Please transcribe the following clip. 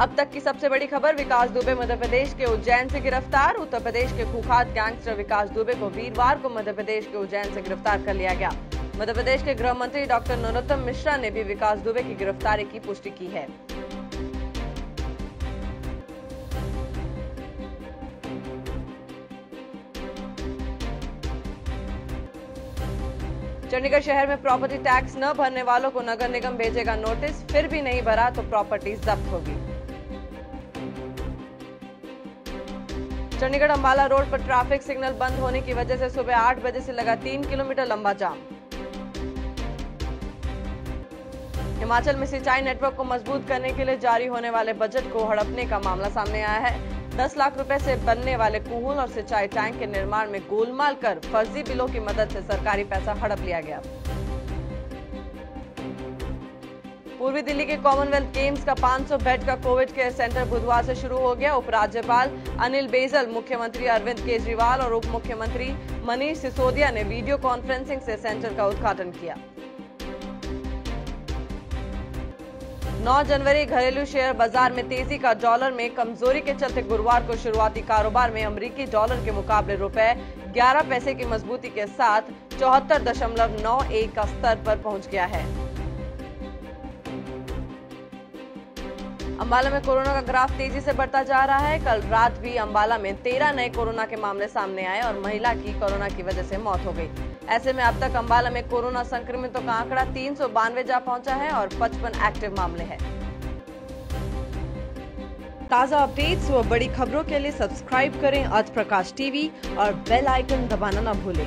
अब तक की सबसे बड़ी खबर, विकास दुबे, मध्य प्रदेश के उज्जैन से गिरफ़्तार। उत्तर प्रदेश के कुख्यात गैंगस्टर विकास दुबे को वीरवार को मध्य प्रदेश के उज्जैन से गिरफ़्तार कर लिया गया। मध्य प्रदेश के गृह मंत्री डॉक्टर नरोत्तम मिश्रा ने भी विकास दुबे की गिरफ्तारी की पुष्टि की है। चंडीगढ़ शहर में प्रॉपर्टी टैक्स न भरने वालों को नगर निगम भेजेगा नोटिस फिर भी नहीं भरा तो प्रॉपर्टी जब्त होगी। चंडीगढ़ अंबाला रोड पर ट्रैफ़िक सिग्नल बंद होने की वजह से सुबह आठ बजे से लगा तीन किलोमीटर लंबा जाम। हिमाचल में सिंचाई नेटवर्क को मज़बूत करने के लिए जारी होने वाले बजट को हड़पने का मामला सामने आया है। 10 लाख रुपए से बनने वाले कुहूल और सिंचाई टैंक के निर्माण में गोलमाल कर फर्जी बिलों की मदद से सरकारी पैसा हड़प लिया गया। पूर्वी दिल्ली के कॉमनवेल्थ गेम्स का 500 बेड का कोविड केयर सेंटर बुधवार से शुरू हो गया। उपराज्यपाल अनिल बेजल, मुख्यमंत्री अरविंद केजरीवाल और उप मुख्यमंत्री मनीष सिसोदिया ने वीडियो कॉन्फ्रेंसिंग से सेंटर का उद्घाटन किया। 9 जनवरी घरेलू शेयर बाज़ार में तेज़ी का डॉलर में कमज़ोरी के चलते गुरुवार को शुरुआती कारोबार में अमरीकी डॉलर के मुकाबले रुपए 11 पैसे की मजबूती के साथ चौहत्तर दशमलव नौ एक का स्तर पर पहुँच गया है। अंबाला में कोरोना का ग्राफ तेज़ी से बढ़ता जा रहा है। कल रात भी अंबाला में तेरह नए कोरोना के मामले सामने आए और महिला की कोरोना की वजह से मौत हो गई। ऐसे में अब तक अंबाला में कोरोना संक्रमितों का आंकड़ा तीन सौ बानवे जा पहुँचा है और 55 एक्टिव मामले हैं। ताज़ा अपडेट्स व बड़ी खबरों के लिए सब्सक्राइब करें आज प्रकाश टीवी और बेल आइकन दबाना न भूलें।